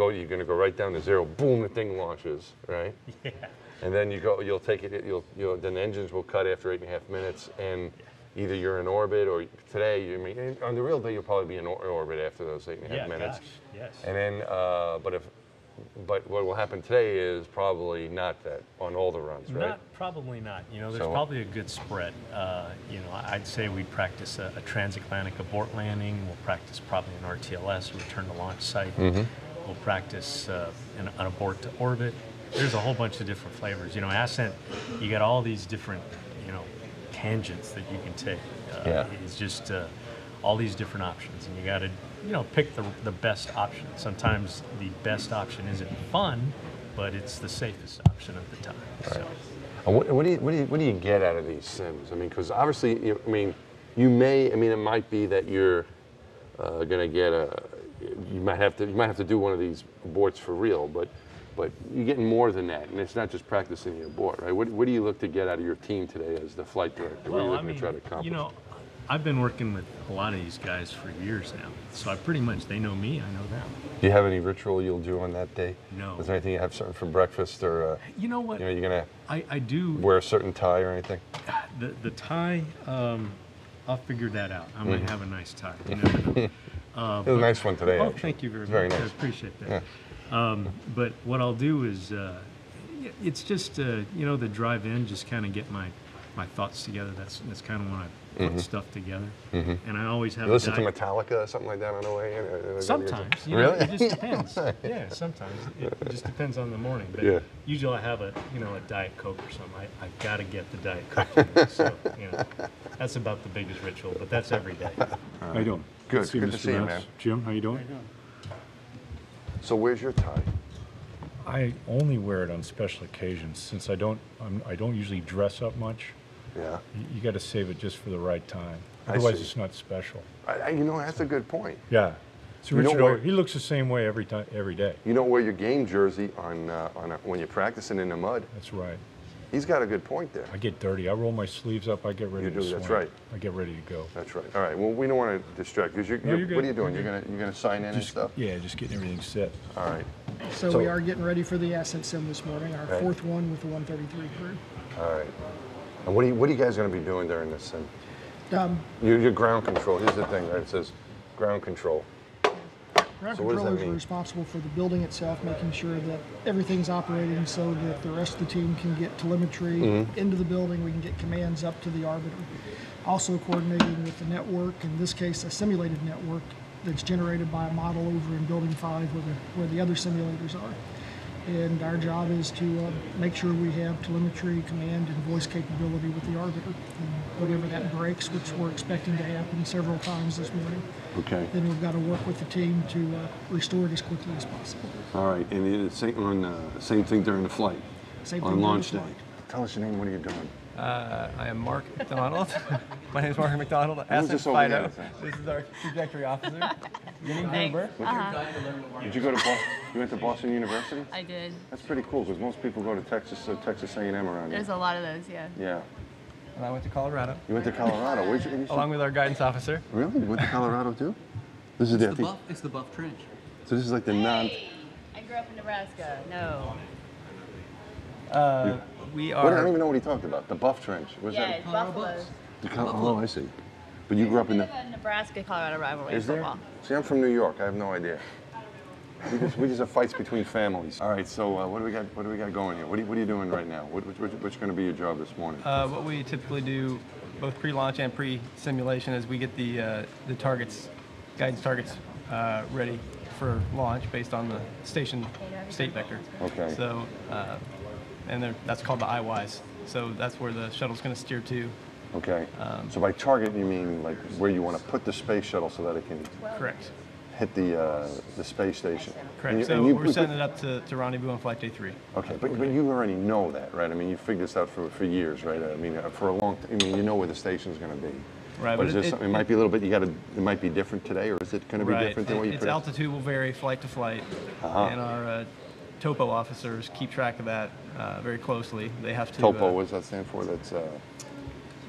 go, you're going to go right down to zero. Boom, the thing launches, right? Yeah. And then you go, you'll take it, you'll, you'll, then the engines will cut after eight and a half minutes, and either you're in orbit or today, you mean, on the real day, you'll probably be in or- orbit after those eight and a half Yeah, minutes. gosh, yes. And then, uh, but if, but what will happen today is probably not that on all the runs, right? Not, probably not. You know, there's So- probably a good spread. Uh, you know, I'd say we practice a, a transatlantic abort landing. We'll practice probably an RTLS, return to launch site. Mm-hmm. We'll practice uh, an, an abort to orbit. There's a whole bunch of different flavors. You know, Ascent, you got all these different, you know, tangents that you can take. Uh, Yeah. It's just uh, all these different options, and you got to, you know, pick the, the best option. Sometimes the best option isn't fun, but it's the safest option at the time. So. What, what, do you, what, do you, what do you get out of these sims? I mean, because obviously, you, I mean, you may, I mean, it might be that you're uh, going to get a, you might have to, you might have to do one of these aborts for real, but, but you're getting more than that, and it's not just practicing your abort, right? What, what do you look to get out of your team today as the flight director? what are you Well, I mean, to try to accomplish? you know, I've been working with a lot of these guys for years now, so I pretty much they know me, I know them. do you have any ritual you'll do on that day? No. Is there anything you have something for breakfast, or uh, You know what? you know, you're gonna I, I do wear a certain tie or anything? the the tie. Um, I'll figure that out. I Mm. might have a nice tie. You never know. Uh, It was a nice one today. Oh, actually. thank you very It's very much. I appreciate that. Um, but what I'll do is, uh, it's just uh, you know the drive in, just kind of get my my thoughts together. That's that's kind of when I put stuff together. And I always have. You a listen to Metallica or something like that on the way in? or- or- Sometimes, you Really? it just depends. yeah, sometimes it, it just depends on the morning. But Yeah. usually I have a you know a diet coke or something. I I gotta get the diet coke. so you know, that's about the biggest ritual. But that's every day. How you doing? Good. Good to see you, Rouse. man. Jim, how you doing? So where's your tie? I only wear it on special occasions since I don't I'm, I don't usually dress up much. Yeah. You, you got to save it just for the right time. I Otherwise, see. it's not special. I, I- you know, that's a good point. Yeah. So You know Richard, where- Owen, he looks the same way every time, every day. You don't wear your game jersey on, uh, on a, when you're practicing in the mud. That's right. He's got a good point there. I get dirty. I roll my sleeves up. I get ready You to do, that's swing. right. I get ready to go. That's right. All right. Well, we don't want to distract because you're, No, you're, you're what are you doing? You're You're gonna you're gonna sign in and stuff. yeah, just getting everything set. All right. So, So- we are getting ready for the ascent sim this morning, our Right. fourth one with the 133 crew. All right. And what are you what are you guys gonna be doing during this? And Um, your, your ground control. Here's the thing, right? It says ground control. Ground So what does that controllers are responsible for the building itself, making sure that everything's operating so that the rest of the team can get telemetry Mm-hmm. into the building, we can get commands up to the orbiter. Also coordinating with the network, in this case, a simulated network that's generated by a model over in Building 5 where the, where the other simulators are. And our job is to uh, make sure we have telemetry, command, and voice capability with the orbiter. And whenever that breaks, which we're expecting to happen several times this morning, Okay. then we've got to work with the team to uh, restore it as quickly as possible. All right. And it's same on uh, same thing during the flight. Same on thing during launch the day. flight. Tell us your name. What are you doing? Uh, I am Mark McDonald. My name is Mark McDonald. Asset this over here? FIDO. This is our trajectory officer. Vinny Gruber. Did you go to Boston? You went to Boston University? I did. That's pretty cool because most people go to Texas, uh, Texas A&M around here. There's a lot of those, yeah. Yeah. And I went to Colorado You went to Colorado. Where'd you, you along with our guidance officer. really? You went to Colorado too? This is the, The buff, it's the buff trench. so this is like the non. I grew up in Nebraska. No. Uh, we What, I don't even know what he talked about. The Buff Trench. Was Yeah, that? it's Colorado Buffalo. The Col- oh, I see. But you grew up in the. We have a Nebraska-Colorado rivalry in Is there? football. See, I'm from New York. I have no idea. We just, we just have fights between families. All right. So uh, what do we got? What do we got going here? What are you, what are you doing right now? What, what, what's going to be your job this morning? Uh, what we typically do, both pre-launch and pre-simulation, is we get the uh, the targets, guidance targets, uh, ready for launch based on the station state vector. Okay. So, uh, and that's called the IWIS. So that's where the shuttle's going to steer to. Okay. Um, so by target, you mean like where you want to put the space shuttle so that it can Correct. hit the uh, the space station. Correct. And you- so you- we're setting it up to, to rendezvous on flight day three. Okay, but, but you already know that, right? I mean, you figured this out for, for years, right? I mean, uh, for a long time. I mean, you know where the station's going to be. Right, But but is it- it- something? It might be a little bit. You got to. It might be different today, or is it going to be Right. different than what you its altitude will vary flight to flight, Uh-huh. and our uh, TOPO officers keep track of that uh, very closely. They have to. TOPO. uh, What does that stand for? That's uh,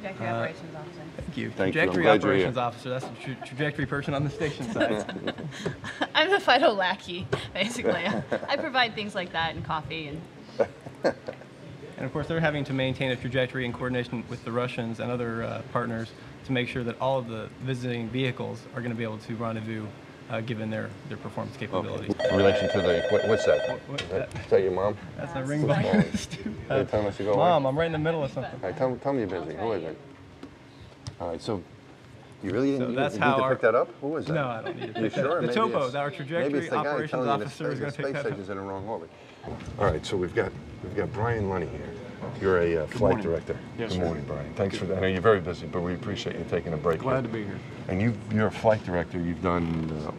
Trajectory Uh, operations officer. Thank you. Thank you. I'm trajectory you're operations officer. That's the tra- trajectory person on the station side. I'm the FIDO lackey, basically. I provide things like that and coffee and and of course, they're having to maintain a trajectory in coordination with the Russians and other uh, partners to make sure that all of the visiting vehicles are going to be able to rendezvous uh, given their, their performance capabilities. In relation to the, what, what's that? What- what- Is that, is that your mom? That's a ring Hey, light. tell us to go away. Mom, I'm right in the middle of something. All right, tell, tell me you're busy. Who is it? All right, so you really didn't So you that's need to our- pick that up? Who is that? No, I don't need to You pick that sure? up. The Maybe TOPO, it's- our maybe trajectory it's the guy operations telling you the officer is space- going the to pick space that up. station's in the wrong orbit. All right, so we've got we've got Bryan Lunney here. You're a uh, flight morning. director. Yes, Good sir. morning, Brian. Thanks for that. I know you're very busy, but we appreciate you taking a break. Glad to be here. And you you're a flight director. You've done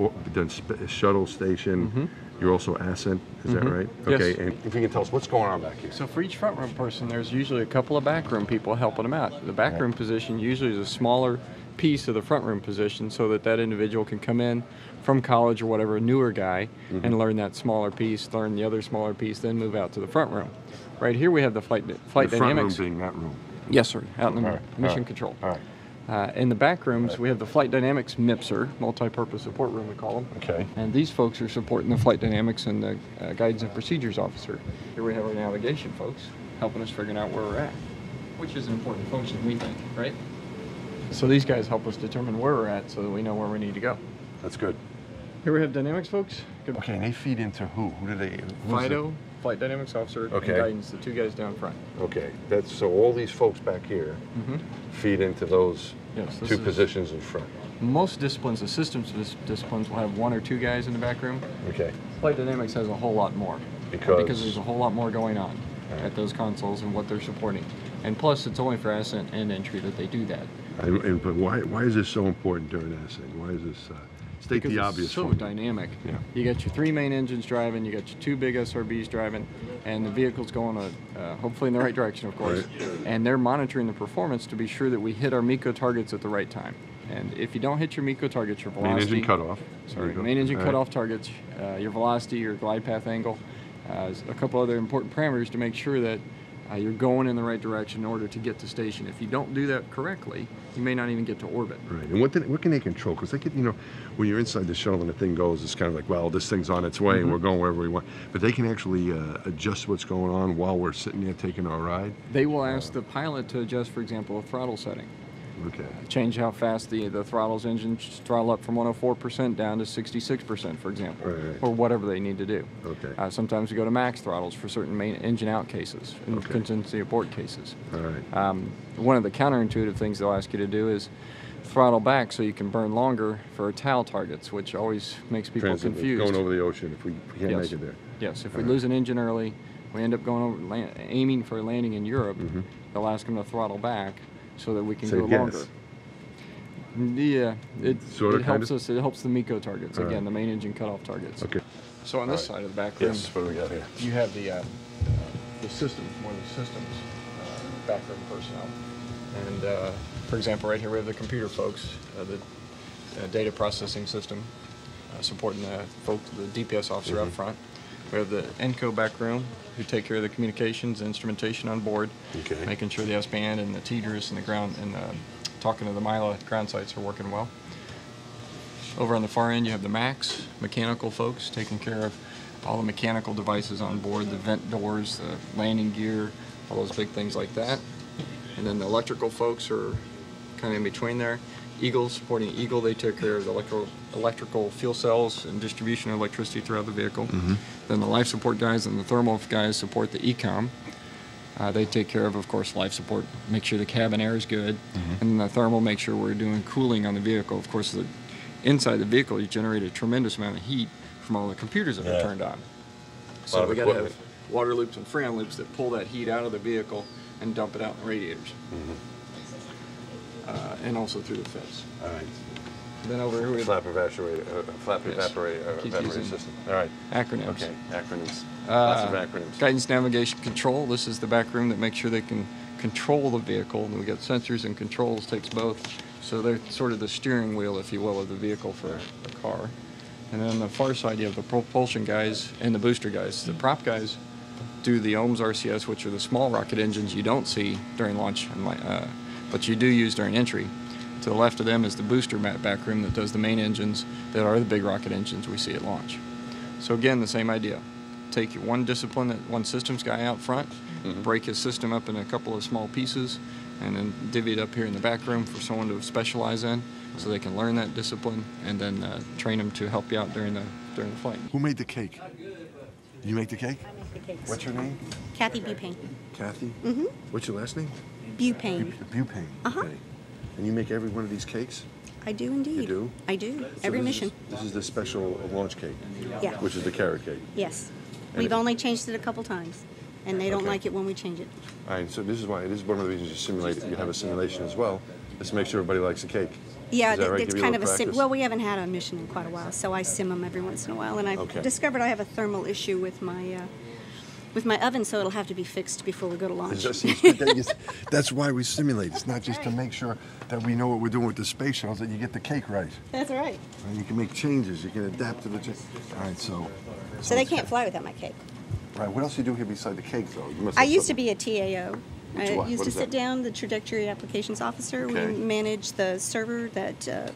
uh, done sp- shuttle station. You're also Ascent. Is that right? Mm-hmm. Yes. Okay. And if you can tell us what's going on back here. So for each front room person, there's usually a couple of back room people helping them out. The back room position usually is a smaller piece of the front room position so that that individual can come in from college or whatever, a newer guy, and learn that smaller piece, learn the other smaller piece, then move out to the front room. Right here we have the flight, flight the front room being that room. Yes, sir, out in the right, mission right, control. All right. Uh, in the back rooms, we have the flight dynamics MPSR, multi-purpose support room we call them. Okay. And these folks are supporting the flight dynamics and the uh, guidance and procedures officer. Here we have our navigation folks helping us figuring out where we're at, which is an important function, we think, right? So these guys help us determine where we're at so that we know where we need to go. That's good. Here we have dynamics folks. Good. Okay, and they feed into who? Who do they? FIDO, flight dynamics officer, Okay. and guidance, the two guys down front. Okay, that's so all these folks back here feed into those Yes, this two is- positions in front. Most disciplines, the systems dis- disciplines, will have one or two guys in the back room. Okay. Flight dynamics has a whole lot more. Because- Because there's a whole lot more going on at those consoles and what they're supporting. And plus, it's only for ascent and entry that they do that. And, and but why why is this so important during ascent? Why is this? Uh, state Because the it's obvious. so dynamic. Yeah. You got your three main engines driving, you got your two big SRBs driving, and the vehicle's going uh, uh, hopefully in the right direction, of course. And they're monitoring the performance to be sure that we hit our MECO targets at the right time. And if you don't hit your MECO targets, your Main velocity. engine cutoff. Sorry, main engine right. cutoff targets, uh, your velocity, your glide path angle, uh, a couple other important parameters to make sure that uh, you're going in the right direction in order to get to station. If you don't do that correctly, you may not even get to orbit. Right. And what did, what can they control? Because they can, you know, when you're inside the shuttle and the thing goes, it's kind of like, well, this thing's on its way Mm-hmm. and we're going wherever we want. But they can actually uh, adjust what's going on while we're sitting there taking our ride. They will ask the pilot to adjust, for example, a throttle setting. Okay. Change how fast the, the throttles engine throttle up from 104% down to 66%, for example, Right, right. or whatever they need to do. Okay. Uh, sometimes we go to max throttles for certain main engine out cases and Okay. contingency abort cases. All right. Um, one of the counterintuitive things they'll ask you to do is throttle back so you can burn longer for TAL targets, which always makes people Transit, confused. Going over the ocean if we, we can't yes. make it there. Yes, if we Alright. lose an engine early, we end up going over, land, aiming for a landing in Europe. Mm-hmm. They'll ask them to throttle back so that we can Save go gas. longer. Yeah, it, Sorta, it helps us. It helps the MECO targets again, the main engine cutoff targets. Okay. So on this Alright. side of the back room, Yes. What do we got here? you have the uh, the system, one of the systems, uh, backroom personnel. And uh, for example, right here we have the computer folks, uh, the uh, data processing system, uh, supporting the folk, the DPS officer Mm-hmm. up front. We have the INCO back room, who take care of the communications, instrumentation on board, Okay. making sure the S band and the TDRS and the ground and uh, talking to the MILA ground sites are working well. Over on the far end, you have the MMACS mechanical folks taking care of all the mechanical devices on board, the vent doors, the landing gear, all those big things like that. And then the electrical folks are kind of in between there. EGIL supporting EGIL, they take care of the electrical, electrical fuel cells and distribution of electricity throughout the vehicle. Mm-hmm. Then the life support guys and the thermal guys support the EECOM. Uh, they take care of, of course, life support, make sure the cabin air is good, mm-hmm. and the thermal, make sure we're doing cooling on the vehicle. Of course, the inside the vehicle, you generate a tremendous amount of heat from all the computers that Yeah. are turned on. So we got to have water loops and freon loops that pull that heat out of the vehicle and dump it out in the radiators, mm-hmm. Uh, and also through the FES. All right. Then over here we have Flap evaporator, uh, flap Yes. evaporator, uh, system. All right. acronyms. Okay. Acronyms. Lots of Uh, acronyms. Guidance navigation control. This is the back room that makes sure they can control the vehicle. And we got sensors and controls, takes both. So they're sort of the steering wheel, if you will, of the vehicle for a car. And then on the far side, you have the propulsion guys and the booster guys. The prop guys do the OMS RCS, which are the small rocket engines you don't see during launch and uh, but you do use during entry. To the left of them is the booster mat back room that does the main engines that are the big rocket engines we see at launch. So again, the same idea. Take your one discipline, that one systems guy out front, break his system up in a couple of small pieces, and then divvy it up here in the back room for someone to specialize in, so they can learn that discipline, and then uh, train them to help you out during the during the flight. Who made the cake? You make the cake? I make the cakes. What's your name? Kathy Bupane. Kathy? Mm-hmm. What's your last name? Bupane. Bupane. Uh-huh. Okay. And you make every one of these cakes? I do indeed. You do? I do. So Every this mission. Is, this is the special launch cake, Yeah. which is the carrot cake. Yes. And We've it- only changed it a couple times, and they don't Okay. like it when we change it. All right, so this is why, this is one of the reasons you simulate, you have a simulation as well, is to make sure everybody likes the cake. Yeah, that th- right? it's Give kind of a sim. Well, we haven't had a mission in quite a while, so I sim them every once in a while, and I've Okay. discovered I have a thermal issue with my uh, with my oven, so it'll have to be fixed before we go to launch. It's just- it's- that is- why we simulate. It's not just to make sure that we know what we're doing with the space shuttles, that you get the cake right. That's right. And you can make changes, you can adapt to the change. All right, so. So they can't fly without my cake. Right, what else do you do here beside the cake, though? You must I used to be a TAO. Which I what? used What to sit that? down, the trajectory applications officer. Okay. We manage the server that uh,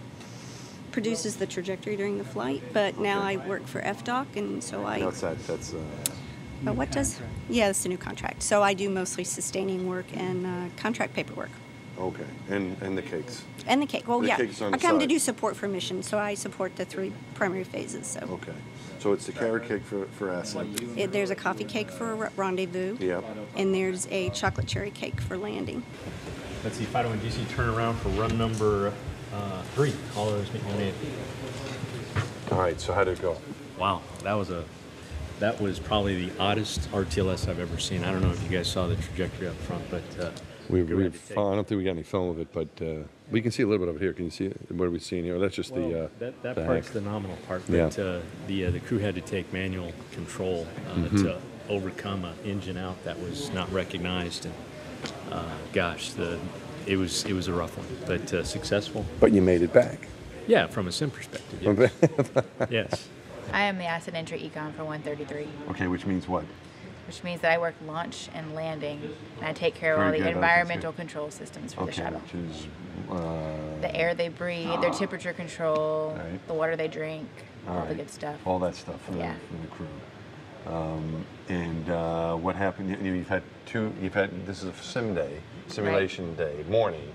produces the trajectory during the flight. But now I work for FDOC, and so I. That's that's, uh, Uh, what does? Yeah, it's a new contract. So I do mostly sustaining work and uh, contract paperwork. okay, and, and the cakes. And the cake. Well, The yeah. cake's on I the come to side. do support for mission, so I support the three primary phases. So Okay, so it's the carrot cake for, for ascent. it, there's a coffee cake for re- rendezvous. Yep. And there's a chocolate cherry cake for landing. Let's see, FIDO and DC turn around for run number uh, three. All those meet. All right, so how did it go? Wow, that was a that was probably the oddest RTLS I've ever seen. I don't know if you guys saw the trajectory up front, but uh, We, we, take. I don't think we got any film of it, but uh, we can see a little bit of it here. Can you see it? What are we seeing here? That's just Well, the. Uh, that, that the part's hack. the nominal part, Yeah. but uh, the uh, the crew had to take manual control uh, Mm-hmm. to overcome an engine out that was not recognized, and uh, gosh, the it was it was a rough one, but uh, successful. But you made it back. Yeah, from a sim perspective. Yes. yes. I am the ascent entry EECOM for 133, okay, which means what? which means that I work launch and landing, and I take care of all the that's environmental control systems for the Okay, shuttle. which is. Uh, The air they breathe, their temperature control, Right. the water they drink, all, all the good stuff. All that stuff for, Yeah. the, for the crew. Um, and uh, what happened? You, you've had two. You've had this is a sim day, simulation day, morning.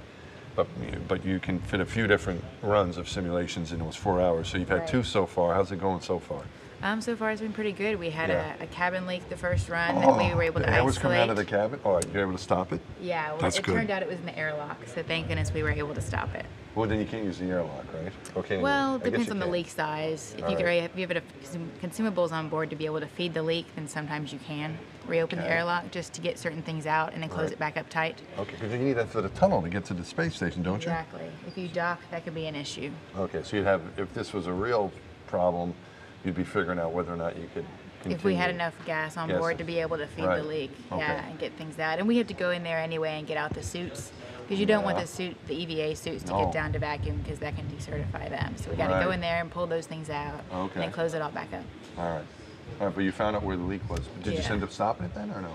But, but you can fit a few different runs of simulations in those four hours. So you've had Right. two so far. How's it going so far? Um, so far it's been pretty good. We had Yeah. a, a cabin leak the first run that we were able the to air isolate. was coming out of the cabin. All right, you're able to stop it. yeah, well, That's it good. turned out it was in the airlock, so thank goodness we were able to stop it. Well, then you can't use the airlock, right? Okay. Well, it depends on the leak size. If All you right. if you have enough consumables on board to be able to feed the leak, then sometimes you can reopen the airlock just to get certain things out and then close Right. it back up tight. Okay, because you need that for the tunnel to get to the space station, don't you? Exactly. If you dock, that could be an issue. Okay, so you'd have, if this was a real problem, you'd be figuring out whether or not you could. If we had enough gas on Gas. board to be able to feed Right. the leak, Okay. yeah, and get things out. And we have to go in there anyway and get out the suits because you don't want the suit, the EVA suits, to No. get oh. down to vacuum because that can decertify them. So we got to go in there and pull those things out Okay. and then close it all back up. All right. All right, but you found out where the leak was. Did you end up stopping it then, or no?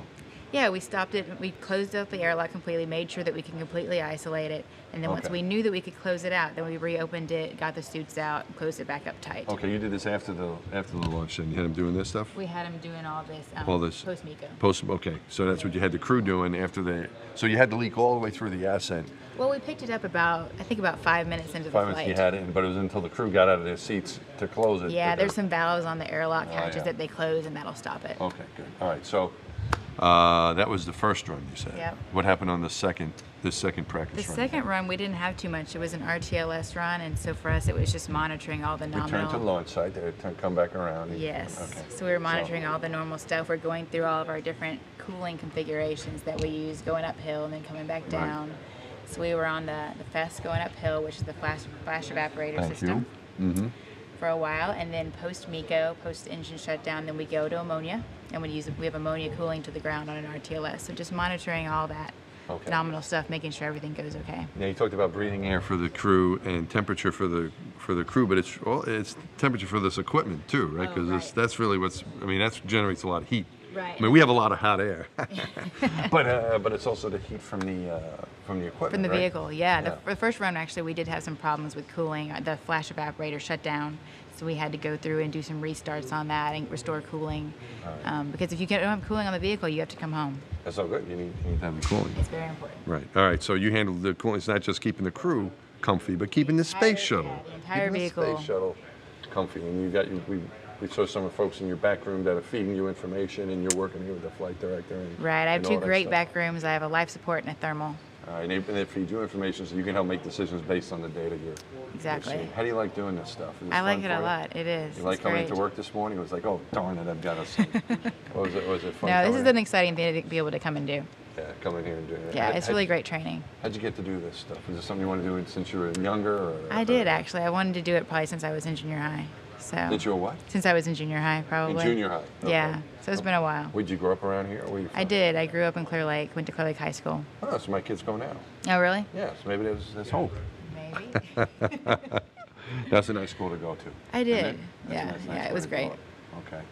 Yeah, we stopped it. We closed up the airlock completely, made sure that we can completely isolate it, and then once we knew that we could close it out, then we reopened it, got the suits out, closed it back up tight. Okay, you did this after the after the launch, and you had them doing this stuff. We had them doing all this um, All this post MECO. Post. Okay, so that's what you had the crew doing after the. So you had the leak all the way through the ascent. Well, we picked it up about I think about five minutes into Five the minutes flight. you had it, but it was until the crew got out of their seats to close it. Yeah, there's some valves on the airlock Oh, hatches yeah. that they close, and that'll stop it. Okay, good. All right, so uh, that was the first run you said. Yep. What happened on the second? The second The practice run. second run, we didn't have too much. It was an RTLS run, and so for us, it was just monitoring all the nominal. Return nominal. to the launch site. They turn, come back around. Yes. Okay. So we were monitoring all the normal stuff. We're going through all of our different cooling configurations that we use going uphill and then coming back Right. down. So we were on the, the FES going uphill, which is the flash, flash evaporator Thank system, you. Mm-hmm. for a while. And then post MECO, post engine shutdown, then we go to ammonia. And we use we have ammonia cooling to the ground on an RTLS. So just monitoring all that Okay. nominal stuff, making sure everything goes okay. Now you talked about breathing air for the crew and temperature for the for the crew, but it's well, it's temperature for this equipment too, right? Oh, Because right. that's really what's. I mean, that generates a lot of heat. Right. I mean, we have a lot of hot air, but uh, but it's also the heat from the uh, from the equipment. From the right? vehicle, yeah. Yeah. The, the first run, actually, we did have some problems with cooling. The flash evaporator shut down, so we had to go through and do some restarts on that and restore cooling. Um, because if you don't have cooling on the vehicle, you have to come home. That's all good. You need, you need to have the cooling. It's very important. Right. All right. So you handle the cooling. It's not just keeping the crew comfy, but keeping the space Entire- shuttle. yeah, the entire keeping vehicle. The space shuttle comfy. And you got you. We, we saw some of the folks in your back room that are feeding you information, and you're working here with the flight director. And, Right. I have and two great stuff. back rooms. I have a life support and a thermal. Right, and they, and they feed you information so you can help make decisions based on the data you're. Exactly. you're. How do you like doing this stuff? I like it a you? lot. It is. You like It's coming great. into work this morning? It was like, oh darn it, I've got to. was it was it fun? No, this is in? an exciting thing to be able to come and do. Yeah, come in here and do it. Yeah, How- it's really great training. How'd you get to do this stuff? Is this something you want to do since you were younger? Or, I did uh, actually. I wanted to do it probably since I was in junior high. So Did you a what? since I was in junior high, probably. In junior high. Okay. Yeah. So it's been a while. Would you grow up around here? Or were you I did. I grew up in Clear Lake. Went to Clear Lake High School. Oh, so my kids go now. Oh, really? Yes, maybe there's, there's hope. Maybe. That's a nice school to go to. I did. Yeah, nice- nice yeah, it was great. Okay.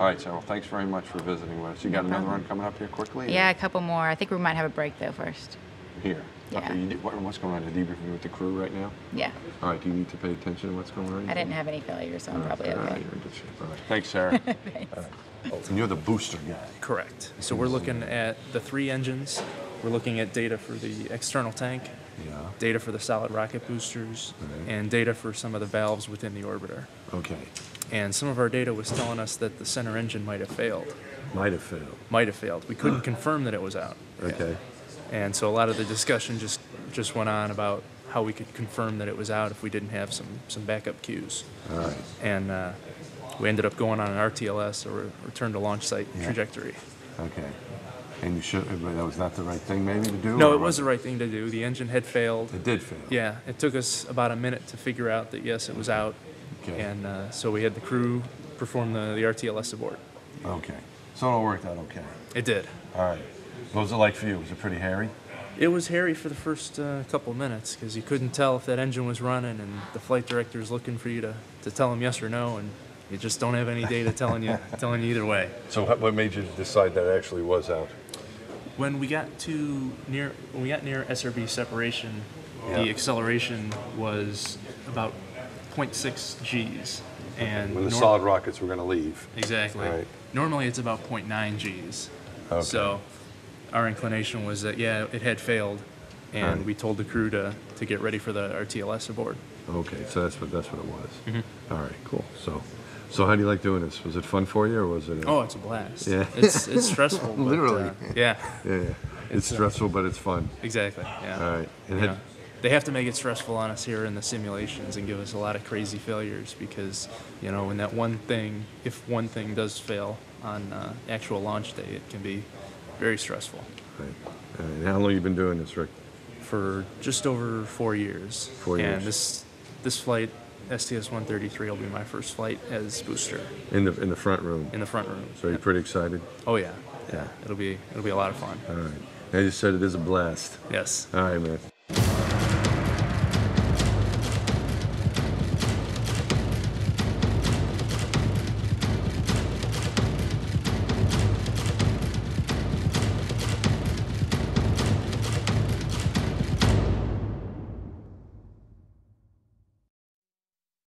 All right, Sarah. Thanks very much for visiting with us. You got another problem. run coming up here quickly? Yeah, or a couple more. I think we might have a break though first. Here. Yeah. You, did- what, what's going on? The debriefing with the crew right now? Yeah. All right. Do you need to pay attention to what's going on? I didn't have any failures, so I'm probably All right, okay. you're in good shape. All right. Thanks, Sarah. All right. Oh, and you're the booster guy. Correct. So we're looking at the three engines. We're looking at data for the external tank, Yeah. data for the solid rocket boosters, mm-hmm. and data for some of the valves within the orbiter. Okay. And some of our data was telling us that the center engine might have failed. Might have failed. Might have failed. We couldn't confirm that it was out. Okay. And so a lot of the discussion just just went on about how we could confirm that it was out if we didn't have some some backup cues. All right. And uh, we ended up going on an RTLS or return to launch site Yeah. trajectory. Okay. And you should, but that was not the right thing maybe to do? No, it was the right thing to do. The engine had failed. It did fail. Yeah, it took us about a minute to figure out that yes, it was out, Okay. and uh, so we had the crew perform the, the RTLS abort. Okay. So it all worked out okay. It did. All right. What was it like for you? Was it pretty hairy? It was hairy for the first uh, couple minutes because you couldn't tell if that engine was running, and the flight director is looking for you to, to tell him yes or no, and you just don't have any data telling you telling you either way. So what what made you decide that it actually was out? When we got to near when we got near SRB separation, Yeah. the acceleration was about 0.6 Gs, and When the solid rockets were going to leave. Exactly. Right. Normally it's about 0.9 Gs. Okay. So our inclination was that yeah, it had failed, and we told the crew to, to get ready for the RTLS aboard. Okay, so that's what that's what it was. Mm-hmm. All right, cool. So, so how do you like doing this? Was it fun for you, or was it? a- Oh, it's a blast. Yeah. It's it's stressful. but, Literally. uh, yeah. Yeah, yeah. It's, uh, stressful, but it's fun. Exactly. Yeah. All right. And You had- know, they have to make it stressful on us here in the simulations and give us a lot of crazy failures because, you know, when that one thing, if one thing does fail on uh, actual launch day, it can be very stressful. Right. And how long you been doing this, Rick? For just over four years. Four years. And this this flight, STS-133, will be my first flight as booster In the in the front room. in the front room. So you're pretty excited. Oh yeah, yeah. It'll be it'll be a lot of fun. All right. I just said it is a blast. Yes. All right, man.